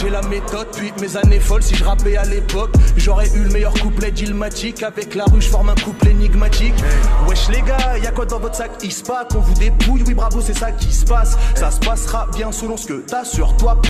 j'ai la méthode, puis mes années folles. Si je rappais à l'époque, j'aurais eu le meilleur couplet dilmatique. Avec la rue, je forme un couple énigmatique. Wesh les gars, y'a quoi dans votre sac? Il se passe qu'on vous dépouille, oui bravo, c'est ça qui se passe. Ça se passera bien selon ce que t'as sur toi.